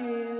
drew